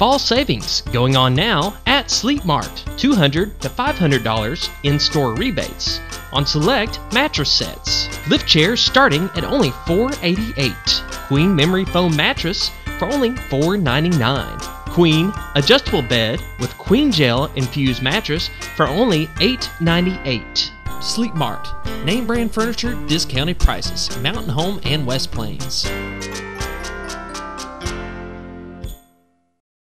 fall savings going on now at Sleep Mart. $200 to $500 in store rebates on select mattress sets. Lift chairs starting at only $488. Queen memory foam mattress for only $499. Queen adjustable bed with queen gel infused mattress for only $898. Sleep Mart. Name brand furniture, discounted prices. Mountain Home and West Plains.